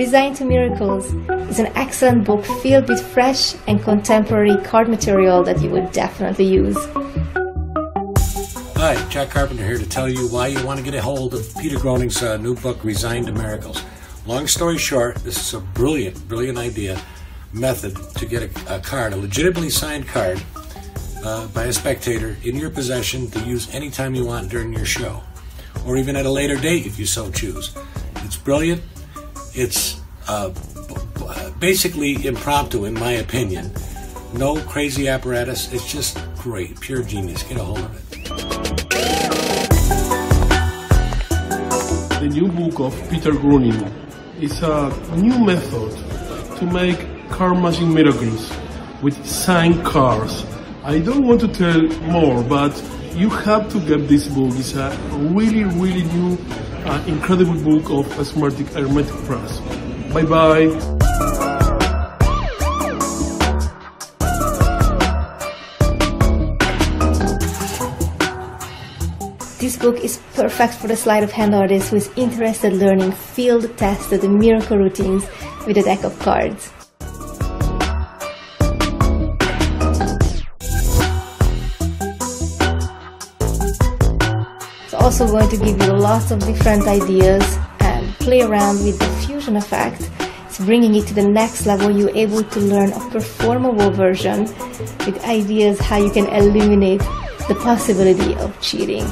Resigned to Miracles is an excellent book filled with fresh and contemporary card material that you would definitely use. Hi, Jack Carpenter here to tell you why you want to get a hold of Peter Gröning's uh, new book, Resigned to Miracles. Long story short, this is a brilliant, brilliant idea, method to get a, a card, a legitimately signed card uh, by a spectator in your possession to use anytime you want during your show, or even at a later date if you so choose. It's brilliant. It's uh, basically impromptu, in my opinion. No crazy apparatus. It's just great, pure genius. Get a hold of it. The new book of Peter Gröning is a new method to make car machine miracles with signed cards. I don't want to tell more, but you have to get this book. It's a really, really new, uh, incredible book of Smartic Hermetic Press. Bye bye. This book is perfect for the sleight of hand artist who is interested learning field tested miracle routines with a deck of cards. Also going to give you lots of different ideas and play around with the fusion effect. It's bringing it to the next level. You're able to learn a performable version with ideas how you can eliminate the possibility of cheating.